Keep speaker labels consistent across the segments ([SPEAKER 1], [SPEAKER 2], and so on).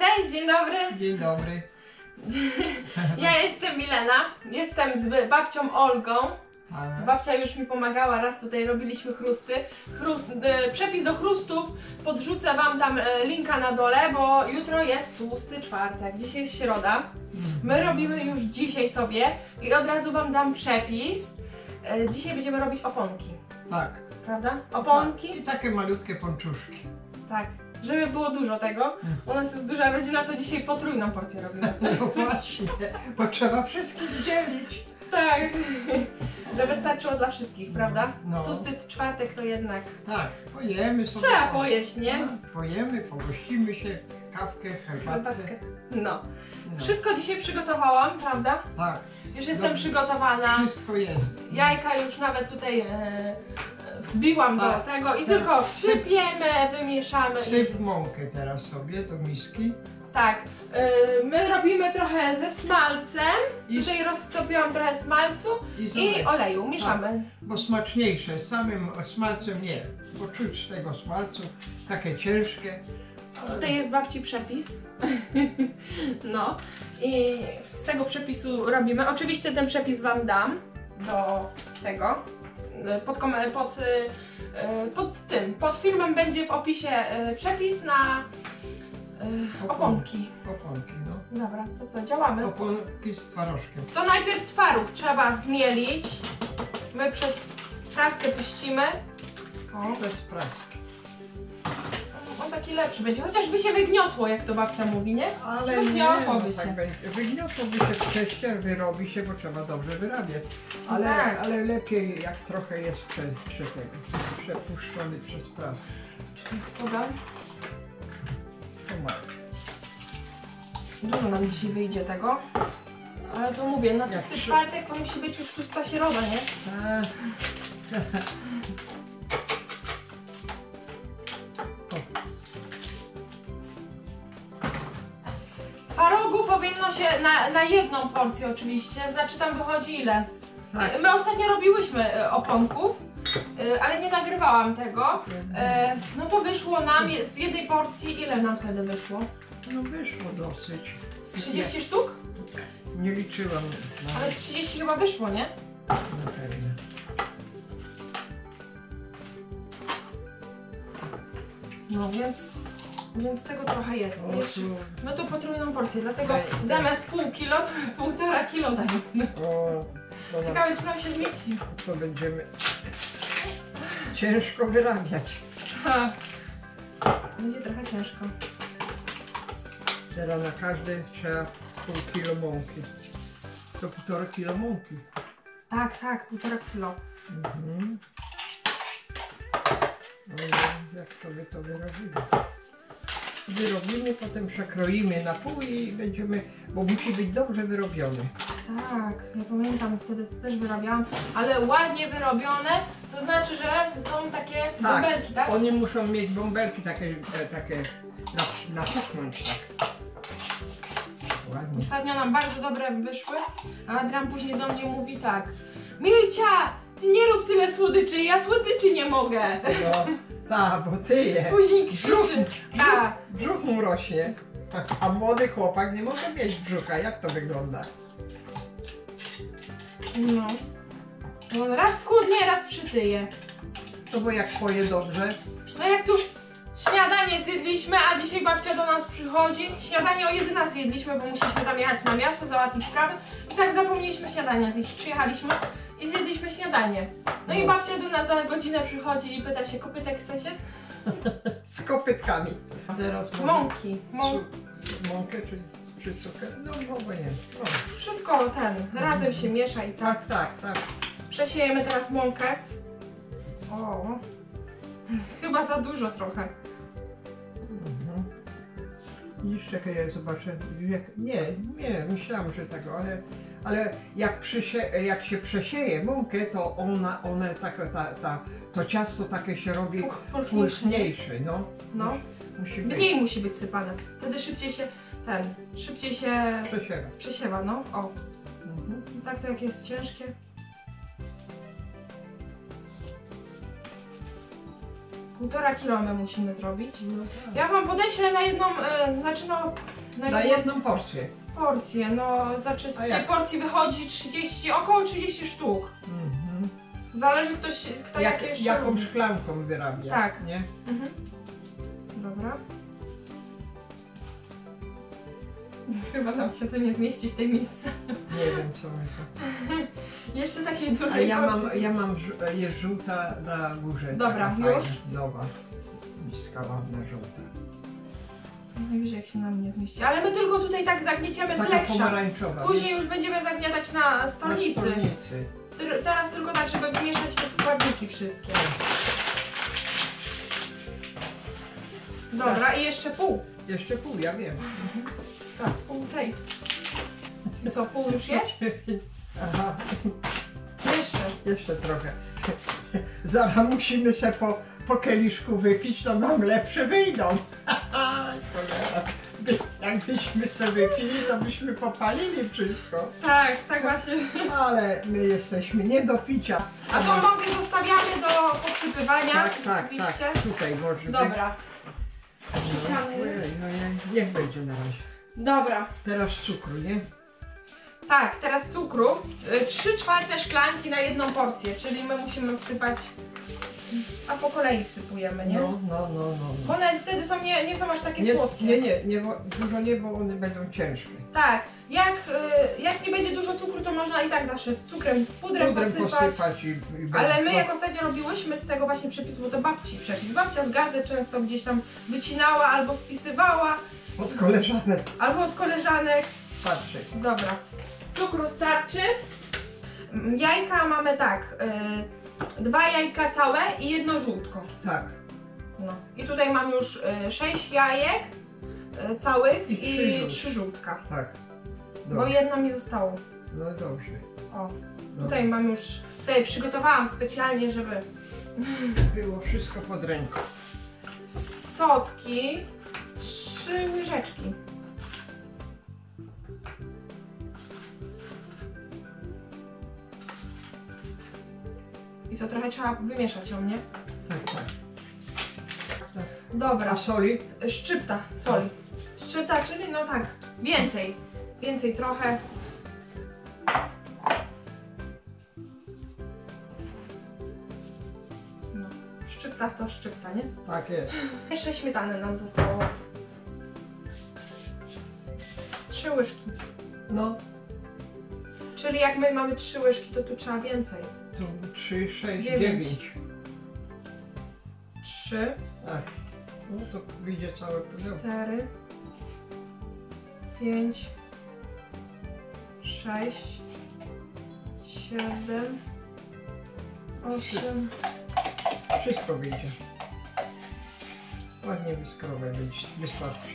[SPEAKER 1] Cześć, dzień dobry.
[SPEAKER 2] Dzień dobry.
[SPEAKER 1] Ja jestem Milena. Jestem z babcią Olgą.
[SPEAKER 2] Tak.
[SPEAKER 1] Babcia już mi pomagała, raz tutaj robiliśmy chrusty. Chrust, e, przepis do chrustów podrzucę Wam tam e, linka na dole, bo jutro jest tłusty czwartek, dzisiaj jest środa. My robimy już dzisiaj sobie i od razu Wam dam przepis. E, Dzisiaj będziemy robić oponki,
[SPEAKER 2] Tak.
[SPEAKER 1] prawda?
[SPEAKER 2] I
[SPEAKER 1] Oponki?
[SPEAKER 2] takie malutkie pączuszki.
[SPEAKER 1] Tak. Żeby było dużo tego. U nas jest duża rodzina, to dzisiaj potrójną porcję robimy.
[SPEAKER 2] No właśnie, bo trzeba wszystkich dzielić.
[SPEAKER 1] Tak. Żeby starczyło dla wszystkich, prawda?
[SPEAKER 2] No.
[SPEAKER 1] Tłusty czwartek to jednak
[SPEAKER 2] Tak, pojemy sobie.
[SPEAKER 1] trzeba pojeść, nie?
[SPEAKER 2] Tak, Pojemy, pogościmy się, kawkę, herbatkę.
[SPEAKER 1] No.
[SPEAKER 2] No.
[SPEAKER 1] Wszystko dzisiaj przygotowałam, prawda?
[SPEAKER 2] Tak,
[SPEAKER 1] Już jestem
[SPEAKER 2] Dobrze.
[SPEAKER 1] przygotowana.
[SPEAKER 2] wszystko jest.
[SPEAKER 1] Jajka już nawet tutaj e, wbiłam do
[SPEAKER 2] Tak.
[SPEAKER 1] tego i
[SPEAKER 2] Tak.
[SPEAKER 1] tylko wsypiemy, wymieszamy. I,
[SPEAKER 2] Syp mąkę teraz sobie do miski.
[SPEAKER 1] tak. E, my robimy trochę ze smalcem.
[SPEAKER 2] I,
[SPEAKER 1] Tutaj roztopiłam trochę smalcu i
[SPEAKER 2] zobacz,
[SPEAKER 1] oleju. Mieszamy.
[SPEAKER 2] Bo smaczniejsze, z samym smalcem nie. Bo czuć tego smalcu, takie ciężkie. ale-
[SPEAKER 1] Tutaj jest babci przepis. No i z tego przepisu robimy. Oczywiście ten przepis Wam dam do tego. Pod, kom- pod, y, pod tym, pod filmem będzie w opisie przepis na oponki.
[SPEAKER 2] Oponki, no.
[SPEAKER 1] Dobra, to co, działamy?
[SPEAKER 2] Oponki z twarożkiem.
[SPEAKER 1] To najpierw twaróg trzeba zmielić. My przez praskę puścimy. O,
[SPEAKER 2] Bez praski.
[SPEAKER 1] Taki lepszy będzie, chociażby się wygniotło, jak to babcia mówi, nie?
[SPEAKER 2] Ale nie,
[SPEAKER 1] Wygniotłoby
[SPEAKER 2] no,
[SPEAKER 1] się.
[SPEAKER 2] tak będzie. Wygniotłoby się w teście, wyrobi się, bo trzeba dobrze wyrabiać. Ale,
[SPEAKER 1] Tak.
[SPEAKER 2] ale lepiej jak trochę jest prze, prze przepuszczony przez prasę.
[SPEAKER 1] Podam.
[SPEAKER 2] To ma.
[SPEAKER 1] Dużo nam dzisiaj wyjdzie tego. Ale to mówię, na tłusty
[SPEAKER 2] przy-
[SPEAKER 1] czwartek to musi być już tłusta środa, nie?
[SPEAKER 2] A.
[SPEAKER 1] na, na jedną porcję oczywiście, znaczy tam wychodzi ile?
[SPEAKER 2] Tak.
[SPEAKER 1] My ostatnio robiłyśmy e, oponków, e, ale nie nagrywałam tego. E, No to wyszło nam z jednej porcji, ile nam wtedy wyszło?
[SPEAKER 2] No wyszło dosyć.
[SPEAKER 1] Z 30 sztuk?
[SPEAKER 2] Nie liczyłam
[SPEAKER 1] Ale z 30 chyba wyszło, nie?
[SPEAKER 2] na pewno.
[SPEAKER 1] No więc, więc tego trochę jest.
[SPEAKER 2] O,
[SPEAKER 1] Jeszcze-
[SPEAKER 2] tu-
[SPEAKER 1] My tu potrójną porcję, dlatego zamiast pół kilo to półtora kilo dajemy.
[SPEAKER 2] O, to, nam,
[SPEAKER 1] Ciekawe czy nam się zmieści.
[SPEAKER 2] to będziemy ciężko wyrabiać.
[SPEAKER 1] Ha. Będzie trochę ciężko.
[SPEAKER 2] Teraz na każde trzeba pół kilo mąki. To półtora kilo mąki.
[SPEAKER 1] Tak, tak, półtora kilo.
[SPEAKER 2] Mhm. No jak sobie to wyrobimy? Wyrobimy, potem przekroimy na pół i będziemy, bo musi być dobrze wyrobiony.
[SPEAKER 1] Tak, ja pamiętam, wtedy to też wyrabiałam, ale ładnie wyrobione, to znaczy, że są takie bąbelki, tak?
[SPEAKER 2] Oni muszą mieć bąbelki takie, e, takie na, napuchnąć tak. Ładnie.
[SPEAKER 1] Ostatnio nam bardzo dobre wyszły, a Adrian później do mnie mówi tak Milcia, ty nie rób tyle słodyczy, ja słodyczy nie mogę.
[SPEAKER 2] No, tak, bo ty je.
[SPEAKER 1] Później krzyczy, tak.
[SPEAKER 2] Brzuch mu rośnie. A młody chłopak nie może mieć brzucha. Jak to wygląda?
[SPEAKER 1] No. No, raz schudnie, raz przytyje.
[SPEAKER 2] No bo jak poje dobrze,
[SPEAKER 1] No jak tu śniadanie zjedliśmy, a dzisiaj babcia do nas przychodzi. Śniadanie o 11 jedliśmy, bo musieliśmy tam jechać na miasto, załatwić sprawy. I tak zapomnieliśmy śniadania zjeść. Przyjechaliśmy i zjedliśmy śniadanie. No i
[SPEAKER 2] No.
[SPEAKER 1] babcia do nas za godzinę przychodzi i pyta się, kopytek chcecie?
[SPEAKER 2] z kopytkami. A teraz może
[SPEAKER 1] Mąki. Mą
[SPEAKER 2] mąkę czy, czy cukier? No obojętnie. No.
[SPEAKER 1] wszystko ten, razem się miesza i tak.
[SPEAKER 2] Tak, tak, tak.
[SPEAKER 1] Przesiejemy teraz mąkę. O, chyba za dużo trochę.
[SPEAKER 2] Mhm. Widzisz, czekaj, ja zobaczę. Nie, nie, myślałam, że tego, ale, ale jak, przysie... jak się przesieje mąkę, to ona, one taka, ta, ta, to ciasto takie się robi
[SPEAKER 1] pulchniejsze,
[SPEAKER 2] no.
[SPEAKER 1] No.
[SPEAKER 2] Musi być.
[SPEAKER 1] Mniej musi być sypane. Wtedy szybciej się ten, szybciej się
[SPEAKER 2] Przesiewa.
[SPEAKER 1] przesiewa, no. O,
[SPEAKER 2] Mhm.
[SPEAKER 1] tak to jak jest ciężkie. Półtora kilo my musimy zrobić.
[SPEAKER 2] No tak.
[SPEAKER 1] Ja wam podeślę na jedną, e, znaczy no, na,
[SPEAKER 2] Na
[SPEAKER 1] jedną
[SPEAKER 2] porcję.
[SPEAKER 1] Porcję, no, znaczy z
[SPEAKER 2] A
[SPEAKER 1] tej
[SPEAKER 2] jak?
[SPEAKER 1] porcji wychodzi 30, około 30 sztuk.
[SPEAKER 2] Mhm.
[SPEAKER 1] Zależy ktoś, kto
[SPEAKER 2] Jak,
[SPEAKER 1] jakie jeszcze
[SPEAKER 2] jaką
[SPEAKER 1] lubi.
[SPEAKER 2] szklanką wyrabia.
[SPEAKER 1] Tak.
[SPEAKER 2] Nie?
[SPEAKER 1] Mhm. Dobra. Chyba nam się to nie zmieści w tej misce.
[SPEAKER 2] Nie wiem co my to.
[SPEAKER 1] Jeszcze takiej dużej
[SPEAKER 2] A ja
[SPEAKER 1] porcji.
[SPEAKER 2] mam, ja mam, żu- jest żółta na górze.
[SPEAKER 1] Dobra,
[SPEAKER 2] taka
[SPEAKER 1] już?
[SPEAKER 2] fajna, Nowa. Miska ładna, żółta.
[SPEAKER 1] Nie wiesz jak się nam nie zmieści. Ale my tylko tutaj tak zagnieciemy z
[SPEAKER 2] Taka
[SPEAKER 1] leksza.
[SPEAKER 2] pomarańczowa.
[SPEAKER 1] Później już będziemy zagniatać na
[SPEAKER 2] Na
[SPEAKER 1] stolnicy.
[SPEAKER 2] stolnicy.
[SPEAKER 1] Tr- Teraz tylko tak, żeby wymieszać te składniki wszystkie. Dobra, i jeszcze pół.
[SPEAKER 2] Jeszcze pół, ja wiem.
[SPEAKER 1] Pół tej. I co, pół już jest?
[SPEAKER 2] Aha,
[SPEAKER 1] Jeszcze.
[SPEAKER 2] jeszcze trochę. Zaraz musimy se po, po kieliszku wypić, to nam lepsze wyjdą. Jakbyśmy sobie wypili, to byśmy popalili wszystko.
[SPEAKER 1] Tak, tak właśnie.
[SPEAKER 2] Ale my jesteśmy nie do picia.
[SPEAKER 1] A tą mąkę zostawiamy do podsypywania.
[SPEAKER 2] Tak, tak,
[SPEAKER 1] oczywiście.
[SPEAKER 2] tak. Tutaj może być.
[SPEAKER 1] Dobra,
[SPEAKER 2] No,
[SPEAKER 1] Ściany jest.
[SPEAKER 2] ojej, niech będzie na razie.
[SPEAKER 1] dobra.
[SPEAKER 2] Teraz cukru, nie?
[SPEAKER 1] Tak, teraz cukru. 3 czwarte szklanki na jedną porcję, czyli my musimy wsypać, a po kolei wsypujemy, nie?
[SPEAKER 2] No, no, no, no. No.
[SPEAKER 1] one wtedy są nie, nie są aż takie
[SPEAKER 2] Nie,
[SPEAKER 1] słodkie.
[SPEAKER 2] nie, nie, nie, bo- dużo nie, bo one będą ciężkie.
[SPEAKER 1] Tak, jak, y, jak nie będzie dużo cukru, to można i tak zawsze z cukrem, pudrem,
[SPEAKER 2] Pudrem
[SPEAKER 1] posypać.
[SPEAKER 2] posypać i, i
[SPEAKER 1] Ale my
[SPEAKER 2] będzie-
[SPEAKER 1] jak ostatnio robiłyśmy z tego właśnie przepisu, bo to babci przepis. Babcia z gazy często gdzieś tam wycinała albo spisywała,
[SPEAKER 2] Od koleżanek
[SPEAKER 1] albo od koleżanek.
[SPEAKER 2] starszy.
[SPEAKER 1] Dobra. Cukru starczy. Mm, Jajka mamy tak. y, dwa jajka całe i jedno żółtko.
[SPEAKER 2] Tak.
[SPEAKER 1] No. I tutaj mam już y, sześć jajek y, całych
[SPEAKER 2] I trzy
[SPEAKER 1] i trzy żółtka.
[SPEAKER 2] Tak.
[SPEAKER 1] Bo
[SPEAKER 2] Dobrze.
[SPEAKER 1] jedno mi zostało.
[SPEAKER 2] No dobrze.
[SPEAKER 1] O, tutaj mam już sobie przygotowałam specjalnie, żeby
[SPEAKER 2] Było wszystko pod ręką.
[SPEAKER 1] sotki, trzy łyżeczki. To trochę trzeba wymieszać ją, nie?
[SPEAKER 2] Tak, tak.
[SPEAKER 1] Dobra,
[SPEAKER 2] A soli?
[SPEAKER 1] szczypta soli. Szczypta, czyli no tak, więcej. Więcej trochę. No, szczypta to szczypta, nie?
[SPEAKER 2] Tak jest.
[SPEAKER 1] Jeszcze śmietany nam zostało. Trzy łyżki.
[SPEAKER 2] No,
[SPEAKER 1] Czyli jak my mamy trzy łyżki, to tu trzeba więcej.
[SPEAKER 2] Tu 3, 6,
[SPEAKER 1] Dziewięć.
[SPEAKER 2] 9.
[SPEAKER 1] Trzy,
[SPEAKER 2] Tak. No to wyjdzie całe pudełko.
[SPEAKER 1] cztery, pięć, sześć, siedem, osiem.
[SPEAKER 2] Wszystko wyjdzie. Ładnie wyskrowe być wystarczy.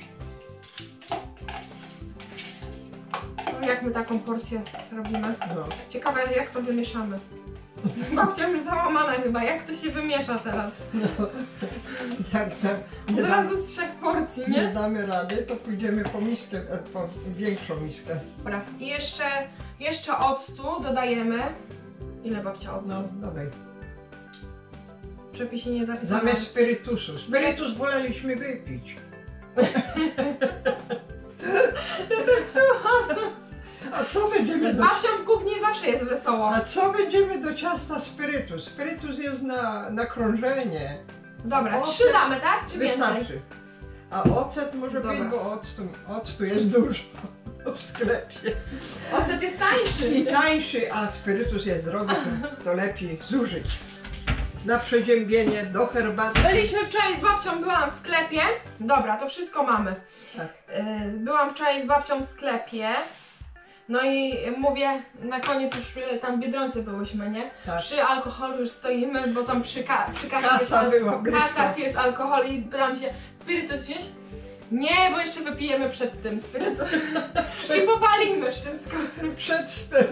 [SPEAKER 1] No, jak my taką porcję robimy?
[SPEAKER 2] No.
[SPEAKER 1] Ciekawe jak to wymieszamy. Babcia już załamana chyba, jak to się wymiesza teraz?
[SPEAKER 2] Jak tam nie,
[SPEAKER 1] Od razu z trzech porcji,
[SPEAKER 2] nie
[SPEAKER 1] nie?
[SPEAKER 2] damy rady, to pójdziemy po miskę, e, po większą miskę.
[SPEAKER 1] Dobra, i jeszcze, jeszcze octu dodajemy. Ile babcia octu?
[SPEAKER 2] No, dawaj.
[SPEAKER 1] W przepisie nie zapisałam.
[SPEAKER 2] Zamiast spirytusu. Spirytus woleliśmy wypić. A co będziemy
[SPEAKER 1] Z
[SPEAKER 2] do,
[SPEAKER 1] babcią w kuchni zawsze jest wesoło.
[SPEAKER 2] a co będziemy do ciasta spirytus? Spirytus jest na, na krążenie.
[SPEAKER 1] Dobra,
[SPEAKER 2] Ocet
[SPEAKER 1] trzy damy, tak? Czy więcej?
[SPEAKER 2] Wystarczy. A ocet może
[SPEAKER 1] Dobra.
[SPEAKER 2] być, bo octu, octu jest dużo w sklepie.
[SPEAKER 1] Ocet jest tańszy.
[SPEAKER 2] I tańszy, a spirytus jest drogi, to, to lepiej zużyć. Na przeziębienie, do herbaty.
[SPEAKER 1] Byliśmy wczoraj z babcią, byłam w sklepie. Dobra, to wszystko mamy.
[SPEAKER 2] Tak.
[SPEAKER 1] Yy, Byłam wczoraj z babcią w sklepie. No i mówię, na koniec już yy, tam w Biedronce byłyśmy, nie?
[SPEAKER 2] Tak.
[SPEAKER 1] Przy alkoholu już stoimy, bo tam przy, ka przy kasach, jest,
[SPEAKER 2] Kasa była
[SPEAKER 1] kasach jest alkohol i pytam się, spirytus wziąć? Nie, bo jeszcze wypijemy przed tym spirytus. I popalimy wszystko.
[SPEAKER 2] Przed,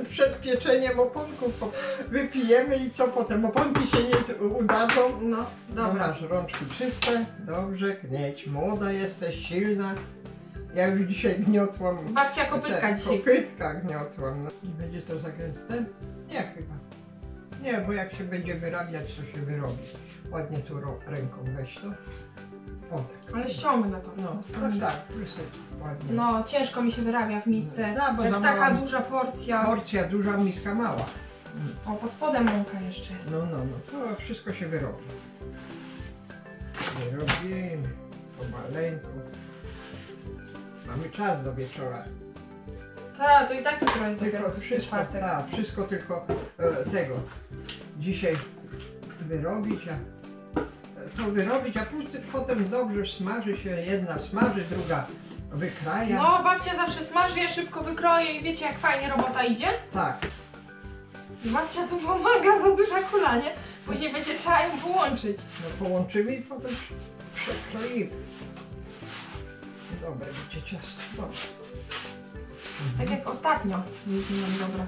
[SPEAKER 2] przed pieczeniem oponków po- wypijemy i co potem? Oponki się nie udadzą.
[SPEAKER 1] No,
[SPEAKER 2] No
[SPEAKER 1] dobra.
[SPEAKER 2] masz rączki czyste, dobrze, gnieć. Młoda jesteś, silna. Ja już dzisiaj gniotłam.
[SPEAKER 1] Babcia kopytka
[SPEAKER 2] te
[SPEAKER 1] dzisiaj.
[SPEAKER 2] Kopytka gniotłam. No. I będzie to za gęste? Nie chyba. Nie, bo jak się będzie wyrabiać, to się wyrobi. Ładnie tu ręką weź to. O tak.
[SPEAKER 1] Ale ściągnę to.
[SPEAKER 2] No, tak, tak, ładnie.
[SPEAKER 1] No, ciężko mi się wyrabia w misce.
[SPEAKER 2] Da, bo
[SPEAKER 1] Jak taka duża porcja.
[SPEAKER 2] Porcja duża, miska mała.
[SPEAKER 1] O, pod spodem mąka jeszcze jest.
[SPEAKER 2] No, no, no, to wszystko się wyrobi. Wyrobimy pomaleńku. Mamy czas do wieczora.
[SPEAKER 1] Tak, to i tak jutro jest
[SPEAKER 2] Tylko wszystko,
[SPEAKER 1] czwartek.
[SPEAKER 2] tak, wszystko tylko e, tego. Dzisiaj wyrobić, a to wyrobić, a później potem dobrze smaży się. Jedna smaży, druga wykraja.
[SPEAKER 1] No, babcia zawsze smaży, ja szybko wykroję i wiecie jak fajnie robota idzie?
[SPEAKER 2] Tak,
[SPEAKER 1] I babcia tu pomaga za duża kula, nie? Później będzie trzeba ją połączyć.
[SPEAKER 2] no połączymy i potem przekroimy. Dobre będzie ciasto. Dobre.
[SPEAKER 1] Tak jak ostatnio. Będzie nam dobre.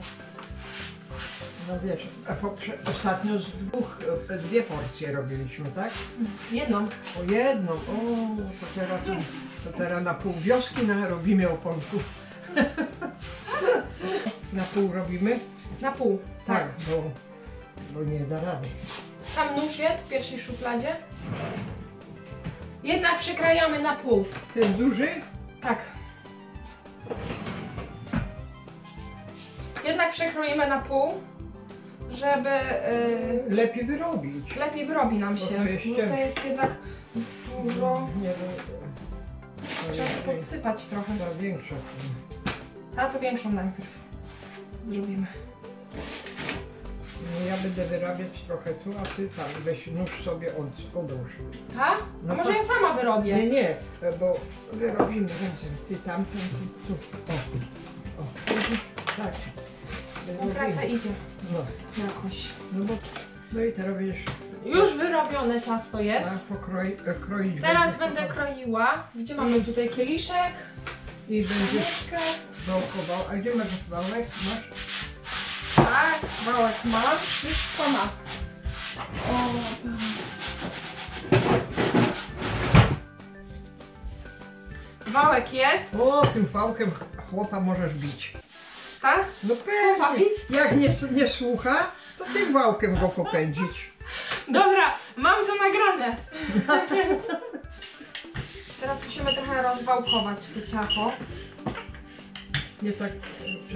[SPEAKER 2] No wiesz, a poprze- ostatnio z dwóch, e, dwie porcje robiliśmy, tak?
[SPEAKER 1] Jedną.
[SPEAKER 2] O jedną, o, to teraz, to teraz na pół wioski na, robimy oponków. na pół robimy?
[SPEAKER 1] Na pół.
[SPEAKER 2] Tak, bo, bo nie da rady.
[SPEAKER 1] Tam nóż jest w pierwszej szufladzie. Jednak przekrajamy na pół.
[SPEAKER 2] Ten duży?
[SPEAKER 1] Tak. Jednak przekroimy na pół, żeby yy,
[SPEAKER 2] Lepiej wyrobić.
[SPEAKER 1] lepiej wyrobi nam się.
[SPEAKER 2] to jest
[SPEAKER 1] Bo to jest jednak dużo.
[SPEAKER 2] Nie, no, to
[SPEAKER 1] Trzeba
[SPEAKER 2] jest
[SPEAKER 1] podsypać trochę.
[SPEAKER 2] ta większa.
[SPEAKER 1] A to większą najpierw zrobimy.
[SPEAKER 2] No, ja będę wyrabiać trochę tu, a ty tam weź nóż sobie od, odłóż.
[SPEAKER 1] Tak?
[SPEAKER 2] No
[SPEAKER 1] A może
[SPEAKER 2] tak.
[SPEAKER 1] ja sama wyrobię?
[SPEAKER 2] Nie, nie, bo wyrobimy razem. Ty tamten, ty tu. O, o, tak.
[SPEAKER 1] Współpraca
[SPEAKER 2] Wyrobimy.
[SPEAKER 1] idzie
[SPEAKER 2] No,
[SPEAKER 1] jakoś.
[SPEAKER 2] no bo, no i teraz będziesz
[SPEAKER 1] Już wyrobione ciasto jest.
[SPEAKER 2] tak, pokroi, e, kroić.
[SPEAKER 1] Teraz będę
[SPEAKER 2] potem
[SPEAKER 1] kroiła. Gdzie mamy tutaj kieliszek?
[SPEAKER 2] I będziesz
[SPEAKER 1] Łyżkę.
[SPEAKER 2] wałkował. A gdzie masz wałek? Masz?
[SPEAKER 1] Tak, wałek mam. Wszystko ma. O, Wałek jest,
[SPEAKER 2] O, tym wałkiem chłopa możesz bić.
[SPEAKER 1] tak?
[SPEAKER 2] No pewnie.
[SPEAKER 1] bić?
[SPEAKER 2] Jak nie, nie słucha, to tym wałkiem go popędzić.
[SPEAKER 1] Dobra, mam to nagrane. Teraz musimy trochę rozwałkować to ciacho,
[SPEAKER 2] Nie tak,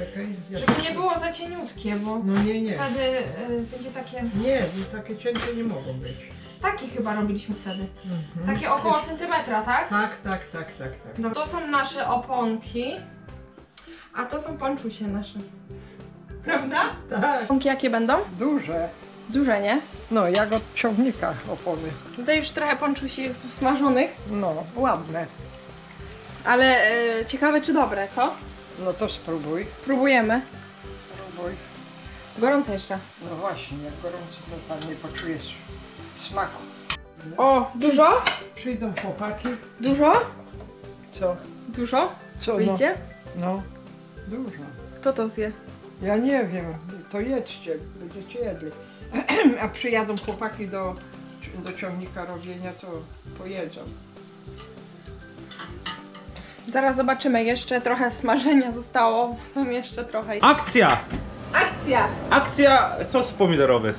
[SPEAKER 2] czekaj. Ja
[SPEAKER 1] żeby nie było za cieniutkie, bo
[SPEAKER 2] No nie, nie.
[SPEAKER 1] wtedy y, będzie takie,
[SPEAKER 2] Nie, no takie cięte nie mogą być.
[SPEAKER 1] takie chyba robiliśmy wtedy.
[SPEAKER 2] Mhm.
[SPEAKER 1] Takie około centymetra, tak?
[SPEAKER 2] Tak, tak, tak, tak, tak.
[SPEAKER 1] No, to są nasze oponki, a to są ponczusie nasze. Prawda?
[SPEAKER 2] Tak,
[SPEAKER 1] Oponki jakie będą?
[SPEAKER 2] duże.
[SPEAKER 1] Duże, nie?
[SPEAKER 2] No, jak od ciągnika opony.
[SPEAKER 1] Tutaj już trochę ponczusi smażonych,
[SPEAKER 2] No, ładne.
[SPEAKER 1] ale y, ciekawe czy dobre, co?
[SPEAKER 2] No to spróbuj.
[SPEAKER 1] Próbujemy.
[SPEAKER 2] Spróbuj.
[SPEAKER 1] Gorące jeszcze.
[SPEAKER 2] No właśnie, jak gorąco, to tam nie poczujesz smaku.
[SPEAKER 1] O, dużo?
[SPEAKER 2] Przyjdą chłopaki.
[SPEAKER 1] Dużo?
[SPEAKER 2] Co?
[SPEAKER 1] Dużo?
[SPEAKER 2] Co? No,
[SPEAKER 1] Wyjdzie?
[SPEAKER 2] no, dużo.
[SPEAKER 1] Kto to zje?
[SPEAKER 2] Ja nie wiem, to jedźcie, będziecie jedli. A przyjadą chłopaki do, do ciągnika robienia, to pojedzą.
[SPEAKER 1] Zaraz zobaczymy, jeszcze trochę smażenia zostało. Tam jeszcze trochę.
[SPEAKER 3] Akcja!
[SPEAKER 1] Akcja!
[SPEAKER 3] Akcja sos pomidorowy.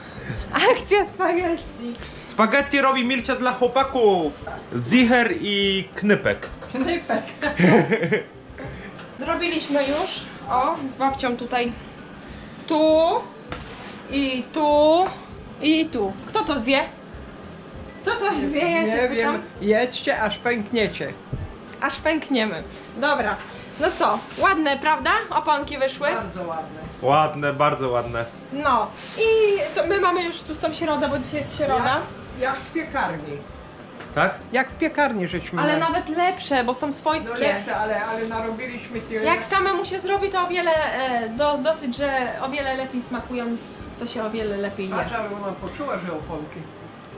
[SPEAKER 1] Akcja spaghetti!
[SPEAKER 3] Spaghetti robi Milcia dla chłopaków. Zicher i Knypek.
[SPEAKER 2] Knypek.
[SPEAKER 1] Zrobiliśmy już. O, z babcią tutaj. Tu. I tu. I tu. Kto to zje? Kto to zje? Ja się
[SPEAKER 2] Nie
[SPEAKER 1] pytam.
[SPEAKER 2] wiem, jedźcie aż pękniecie.
[SPEAKER 1] Aż pękniemy. Dobra. No co? Ładne, prawda? Oponki wyszły.
[SPEAKER 2] Bardzo ładne.
[SPEAKER 3] Ładne, bardzo ładne.
[SPEAKER 1] No. I to my mamy już tłustą środę, bo dzisiaj jest środa.
[SPEAKER 2] Jak w piekarni.
[SPEAKER 3] Tak?
[SPEAKER 2] Jak w piekarni żeśmy
[SPEAKER 1] Ale
[SPEAKER 2] na-
[SPEAKER 1] nawet lepsze, bo są
[SPEAKER 2] No
[SPEAKER 1] swojskie.
[SPEAKER 2] lepsze, ale, ale narobiliśmy tyle.
[SPEAKER 1] Jak samemu się zrobi, to o wiele, e, do, dosyć, że o wiele lepiej smakują, to się o wiele lepiej je.
[SPEAKER 2] Patrz, ale ona poczuła, że oponki.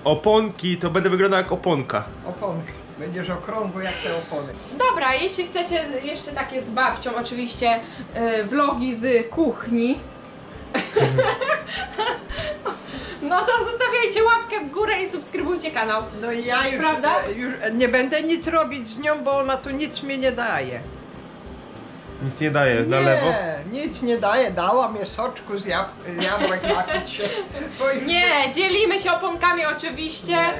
[SPEAKER 3] Oponki to będę wyglądał jak oponka.
[SPEAKER 2] Oponki. Będziesz okrągły jak te opony.
[SPEAKER 1] Dobra, jeśli chcecie jeszcze takie z babcią, oczywiście e, vlogi z kuchni, no to zostawiajcie łapkę w górę i subskrybujcie kanał.
[SPEAKER 2] No i ja już,
[SPEAKER 1] Prawda?
[SPEAKER 2] już nie będę nic robić z nią, bo ona tu nic mi nie daje.
[SPEAKER 3] Nic nie daje, na lewo.
[SPEAKER 2] Nie, nic nie daje, dała mnie soczku z, jab z jabłek napić się. Bo już-
[SPEAKER 1] Nie, dzielimy się oponkami oczywiście.
[SPEAKER 2] Nie.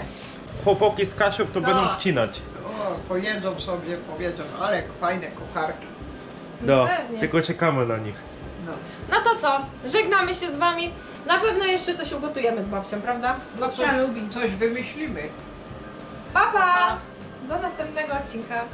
[SPEAKER 3] Chłopaki z Kasią to będą
[SPEAKER 2] Tak.
[SPEAKER 3] wcinać.
[SPEAKER 2] O, pojedzą sobie, powiedzą, ale fajne kucharki.
[SPEAKER 3] No,
[SPEAKER 1] pewnie.
[SPEAKER 3] tylko czekamy na nich.
[SPEAKER 2] No.
[SPEAKER 1] No to co? Żegnamy się z wami. Na pewno jeszcze coś ugotujemy z babcią, prawda? Babcia
[SPEAKER 2] coś,
[SPEAKER 1] lubi.
[SPEAKER 2] coś wymyślimy.
[SPEAKER 1] Pa, pa! Do następnego odcinka.